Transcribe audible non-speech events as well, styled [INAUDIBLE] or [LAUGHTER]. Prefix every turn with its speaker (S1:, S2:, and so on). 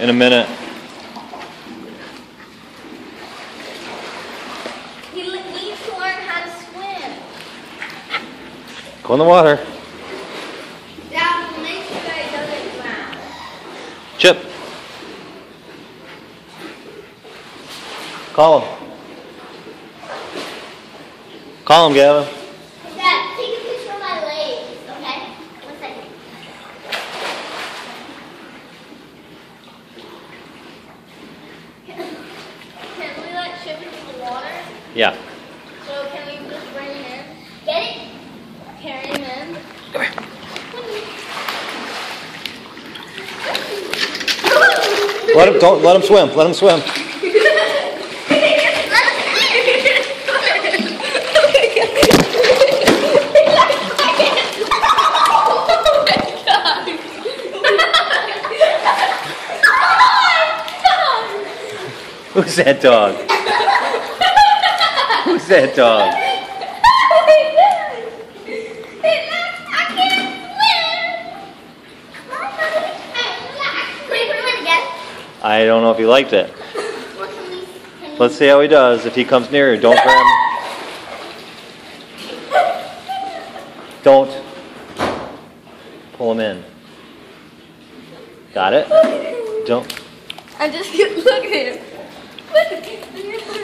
S1: in a minute.
S2: He needs to learn how to swim.
S1: Go in the water.
S2: Dad, make sure he doesn't drown.
S1: Chip. Call him. Call him, Gavin.
S2: Dad, take a picture of my legs, okay? One second. Can we let Chip into the water?
S1: Yeah.
S2: So can we just bring him in? Get it? Carry him in.
S1: Come here. Let him. Don't let him swim. Let him swim. [LAUGHS] Who's that dog? That dog? I don't know if he liked it. Let's see how he does. If he comes near don't grab him. Don't pull him in. Got it? Don't.
S2: I just [LAUGHS] look at him. Look, look, little